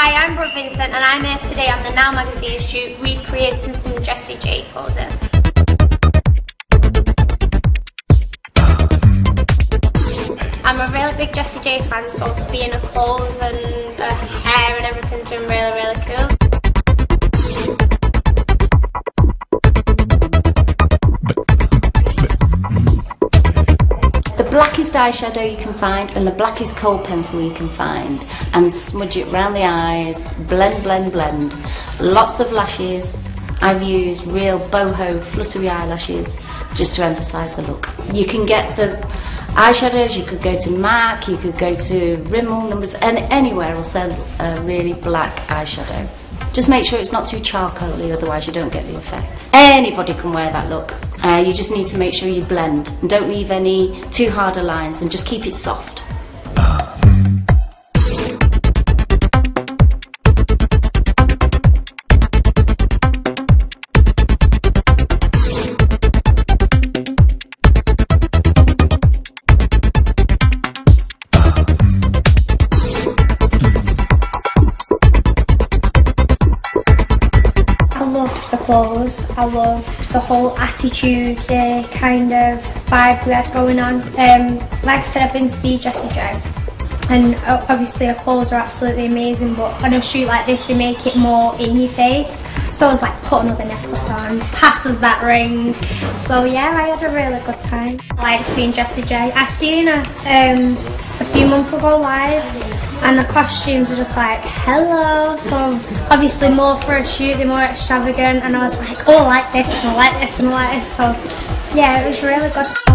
Hi, I'm Brooke Vincent and I'm here today on the Now magazine shoot recreating some Jessie J poses. I'm a really big Jessie J fan so to be in her clothes and her hair and everything's been really really cool. Blackest eyeshadow you can find and the blackest kohl pencil you can find and smudge it around the eyes, blend, blend, blend. Lots of lashes. I've used real boho fluttery eyelashes just to emphasise the look. You can get the eyeshadows, you could go to MAC, you could go to Rimmel, numbers, and anywhere will sell a really black eyeshadow. Just make sure it's not too charcoaly, otherwise you don't get the effect. Anybody can wear that look. Uh, you just need to make sure you blend and don't leave any too harder lines and just keep it soft. Loved the clothes. I loved the whole attitude, the kind of vibe we had going on. Um, like I said, I've been to see Jessie J. And uh, obviously her clothes are absolutely amazing, but on a shoot like this, they make it more in your face. So I was like, put another necklace on, pass us that ring. So yeah, I had a really good time. I liked being Jessie J. I seen her um, a few months ago live and the costumes are just like hello so obviously more for a shoot they're more extravagant. And I was like oh I like this and I like this and I like this. So yeah it was really good